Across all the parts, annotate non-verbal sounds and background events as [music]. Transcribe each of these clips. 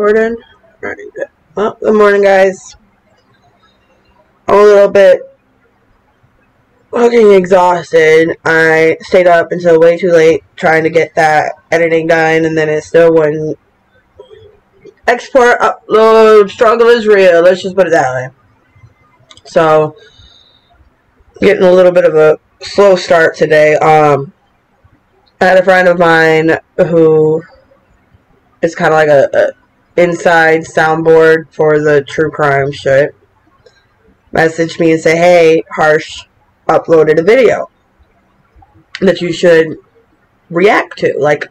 Alright, good. Well, good morning, guys. I'm a little bit fucking exhausted. I stayed up until way too late trying to get that editing done, and then it still wouldn't. Export, upload, struggle is real. Let's just put it that way. So, getting a little bit of a slow start today. Um, I had a friend of mine who is kind of like a, a inside soundboard for the true crime shit. Message me and say, "Hey, Harsh uploaded a video that you should react to." Like,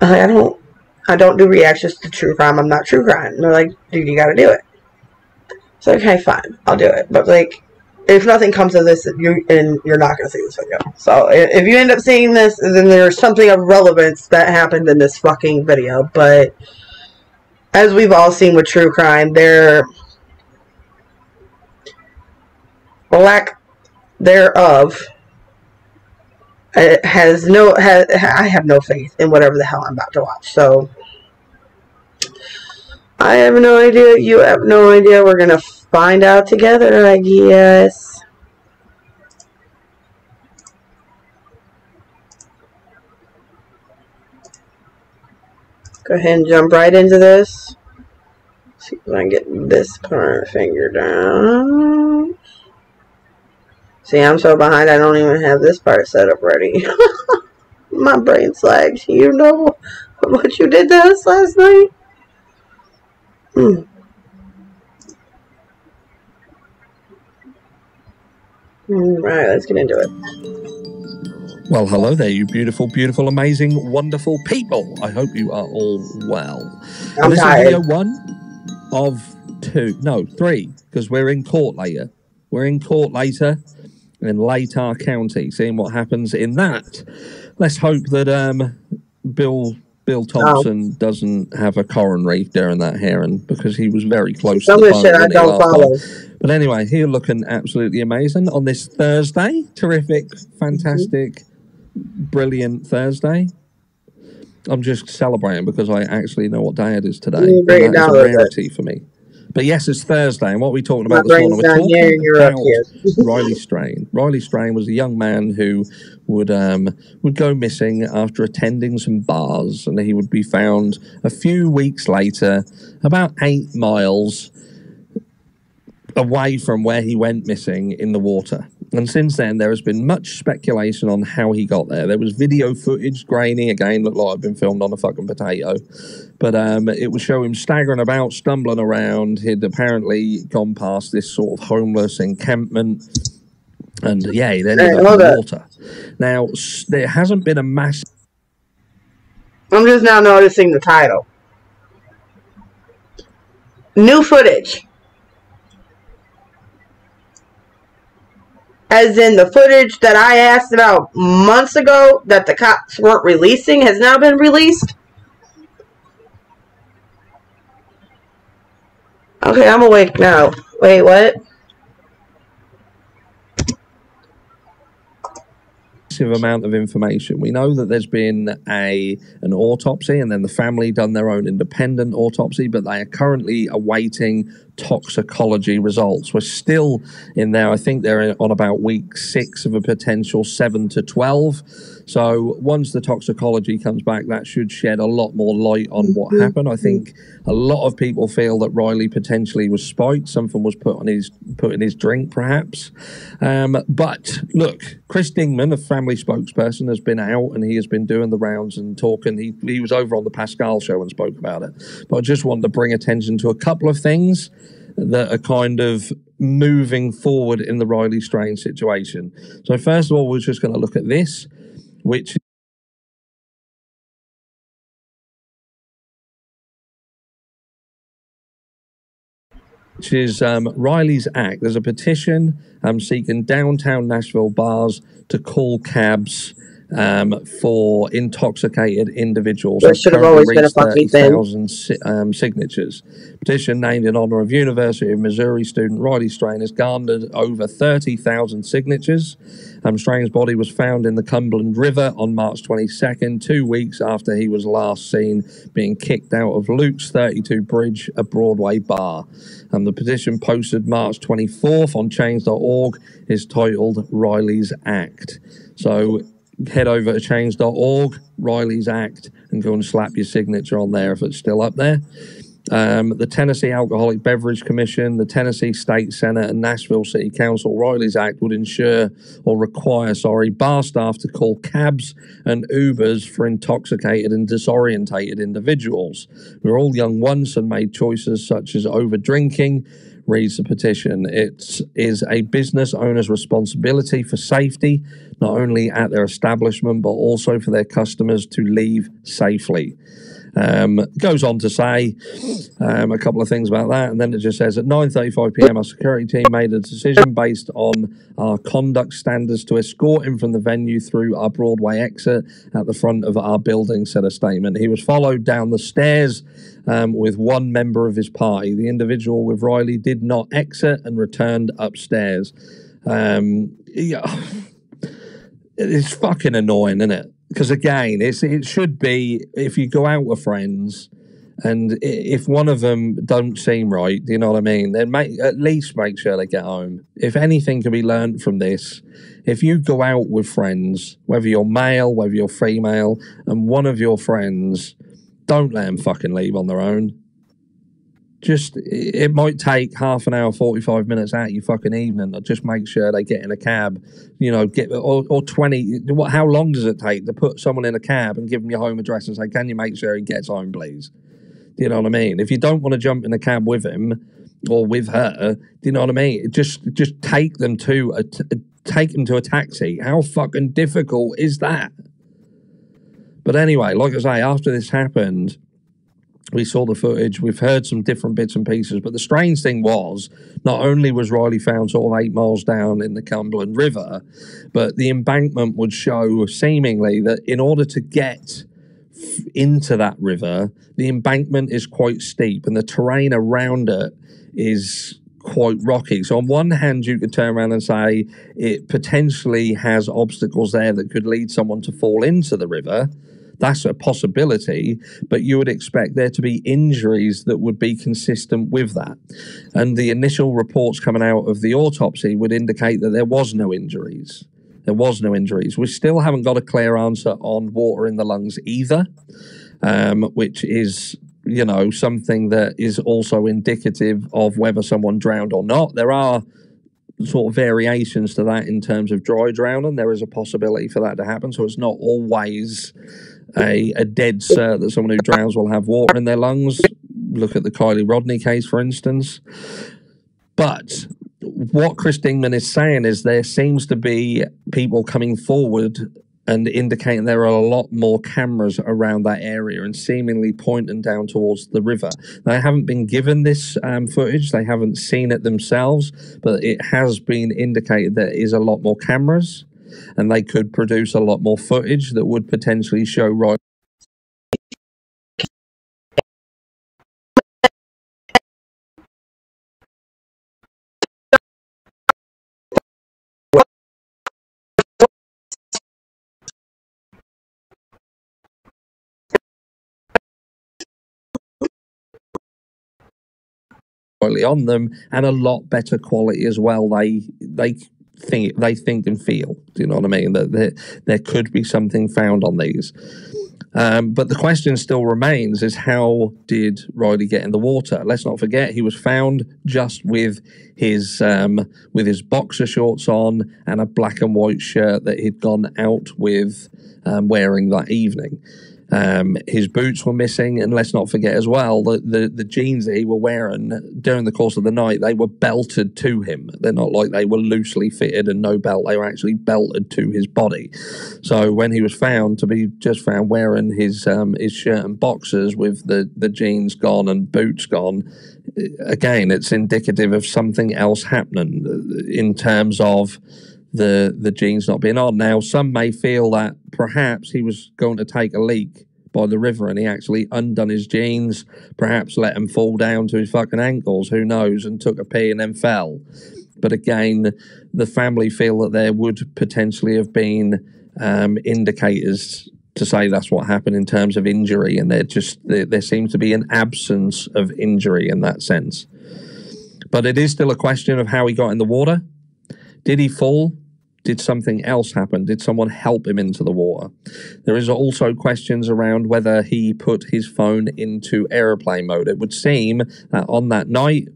I don't, I don't do reactions to true crime. I'm not true crime. And they're like, "Dude, you got to do it." So okay, fine, I'll do it. But like, if nothing comes of this, you and you're not to see this video. So if you end up seeing this, then there's something of relevance that happened in this fucking video. But as we've all seen with true crime, there lack thereof uh, has no has, I have no faith in whatever the hell I'm about to watch. So I have no idea. You have no idea. We're gonna find out together, I guess. Go ahead and jump right into this. See if I can get this part finger down. See, I'm so behind I don't even have this part set up ready. [laughs] My brain's lagged. You know [laughs] what you did to us last night? Hmm. Alright, let's get into it. Well, hello there, you beautiful, beautiful, amazing, wonderful people. I hope you are all well. I'm this tired. is video one of two, no, three, because we're in court later. We're in court later in Latah County, seeing what happens in that. Let's hope that um, Bill Bill Thompson doesn't have a coronary during that hearing because he was very close Some to the shit I don't follow. time? But anyway, he's looking absolutely amazing on this Thursday. Terrific, fantastic, brilliant Thursday. I'm just celebrating because I actually know what day it is today. You bring it and that is a a little bit. rarity for me. But yes, it's Thursday, and what we're we talking My about this morning? We're down here you're up here. [laughs] Riley Strain. Riley Strain was a young man who would um, would go missing after attending some bars, and he would be found a few weeks later, about eight miles away from where he went missing in the water. And since then, there has been much speculation on how he got there. There was video footage, grainy again, looked like it'd been filmed on a fucking potato. But um, it would show him staggering about, stumbling around. He'd apparently gone past this sort of homeless encampment. And yeah, he ended Hey, up in the water. Now, there hasn't been a mass I'm just now noticing the title. New footage. As in the footage that I asked about months ago that the cops weren't releasing has now been released. Okay, I'm awake now. Wait, what? Massive amount of information. We know that there's been a an autopsy, and then the family done their own independent autopsy, but they are currently awaiting toxicology results. We're still in there. I think they're on about week six of a potential seven to twelve. So once the toxicology comes back, that should shed a lot more light on what happened. I think a lot of people feel that Riley potentially was spiked. Something was put on his put in his drink, perhaps. Um, but look, Chris Dingman, a family spokesperson, has been out and he has been doing the rounds and talking. He he was over on the Pascal show and spoke about it. But I just wanted to bring attention to a couple of things that are kind of moving forward in the Riley Strain situation. So first of all, we're just going to look at this, which which is um, Riley's Act. There's a petition um, seeking downtown Nashville bars to call cabs um, for intoxicated individuals. There should have always been a fucking thing. Um, signatures. Petition named in honor of University of Missouri student Riley Strain has garnered over 30,000 signatures. Um, Strain's body was found in the Cumberland River on March 22nd, two weeks after he was last seen being kicked out of Luke's 32 Bridge, a Broadway bar. And the petition posted March 24th on change.org is titled Riley's Act. So head over to change.org, Riley's Act, and go and slap your signature on there if it's still up there. Um, the Tennessee Alcoholic Beverage Commission, the Tennessee State Senate, and Nashville City Council Riley's Act would ensure or require, sorry, bar staff to call cabs and Ubers for intoxicated and disorientated individuals. We're all young once and made choices such as over drinking, reads the petition. It is a business owner's responsibility for safety, not only at their establishment, but also for their customers to leave safely. Um, goes on to say um, a couple of things about that, and then it just says at 9:35 p.m. our security team made a decision based on our conduct standards to escort him from the venue through our Broadway exit at the front of our building. Said a statement. He was followed down the stairs um, with one member of his party. The individual with Riley did not exit and returned upstairs. Um, yeah, [sighs] it's fucking annoying, isn't it? because again, it's it should be if you go out with friends, and if one of them don't seem right, do you know what I mean? Then make at least make sure they get home. If anything can be learned from this, if you go out with friends, whether you're male, whether you're female, and one of your friends, don't let them fucking leave on their own. Just it might take half an hour 45 minutes out your fucking evening just make sure they get in a cab you know get or, or 20 what how long does it take to put someone in a cab and give them your home address and say can you make sure he gets home please? Do you know what i mean? If you don't want to jump in a cab with him or with her do you know what i mean? Just just take them to a take them to a taxi. How fucking difficult is that but anyway like i say after this happened we saw the footage. We've heard some different bits and pieces. But the strange thing was, not only was Riley found sort of eight miles down in the Cumberland River, but the embankment would show seemingly that in order to get into that river, the embankment is quite steep and the terrain around it is quite rocky. So, on one hand, you could turn around and say it potentially has obstacles there that could lead someone to fall into the river that's a possibility, but you would expect there to be injuries that would be consistent with that. And the initial reports coming out of the autopsy would indicate that there was no injuries. There was no injuries. We still haven't got a clear answer on water in the lungs either, um, which is you know something that is also indicative of whether someone drowned or not. There are sort of variations to that in terms of dry drowning. There is a possibility for that to happen, so it's not always a, a dead cert that someone who drowns will have water in their lungs. Look at the Kiely Rodni case, for instance. But what Chris Dingman is saying is there seems to be people coming forward and indicating there are a lot more cameras around that area and seemingly pointing down towards the river. They haven't been given this um, footage, they haven't seen it themselves, but it has been indicated that there is a lot more cameras and they could produce a lot more footage that would potentially show right on them and a lot better quality as well. They they think they think and feel. Do you know what I mean? That there, there could be something found on these. Um, but the question still remains: is how did Riley get in the water? Let's not forget he was found just with his um, with his boxer shorts on and a black and white shirt that he'd gone out with um, wearing that evening. Um, his boots were missing, and let's not forget as well that the, the jeans that he were wearing during the course of the night they were belted to him. They're not like they were loosely fitted and no belt; they were actually belted to his body. So when he was found to be just found wearing his um, his shirt and boxers with the the jeans gone and boots gone, again, it's indicative of something else happening in terms of the the jeans not being on. Now, some may feel that perhaps he was going to take a leak by the river and he actually undone his jeans, perhaps let them fall down to his fucking ankles, who knows, and took a pee and then fell. But again, the family feel that there would potentially have been um, indicators to say that's what happened in terms of injury, and there just there, there seems to be an absence of injury in that sense. But it is still a question of how he got in the water. Did he fall? Did something else happen? Did someone help him into the water? There is also questions around whether he put his phone into aeroplane mode. It would seem that on that night,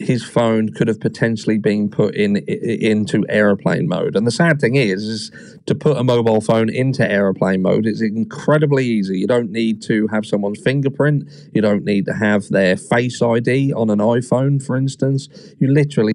his phone could have potentially been put in into airplane mode. And the sad thing is, is to put a mobile phone into airplane mode is incredibly easy. You don't need to have someone's fingerprint. You don't need to have their face ID on an iPhone, for instance. You literally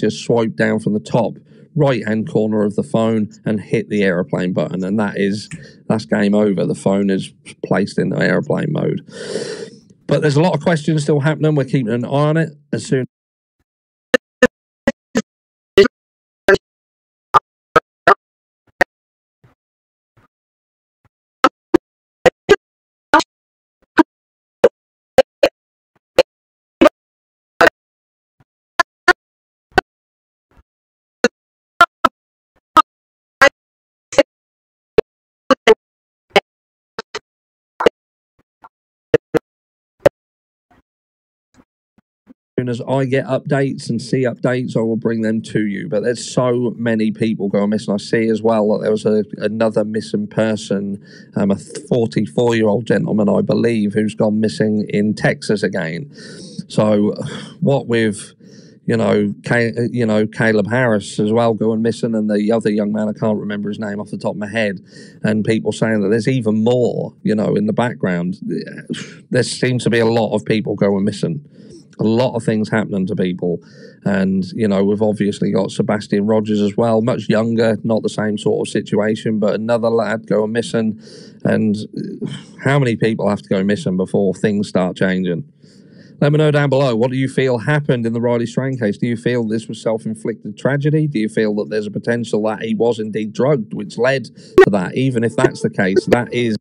just swipe down from the top right hand corner of the phone and hit the aeroplane button and that is that's game over. The phone is placed in the aeroplane mode. But there's a lot of questions still happening. We're keeping an eye on it. As soon soon as I get updates and see updates, I will bring them to you. But there's so many people going missing. I see as well that there was a, another missing person, um, a 44 year old gentleman, I believe, who's gone missing in Texas again. So, what with you know, you know Caleb Harris as well going missing, and the other young man I can't remember his name off the top of my head, and people saying that there's even more, you know, in the background. There seems to be a lot of people going missing a lot of things happening to people. And, you know, we've obviously got Sebastian Rogers as well, much younger, not the same sort of situation, but another lad going missing. And how many people have to go missing before things start changing? Let me know down below. What do you feel happened in the Riley Strain case? Do you feel this was self inflicted tragedy? Do you feel that there's a potential that he was indeed drugged, which led to that? Even if that's the case, that is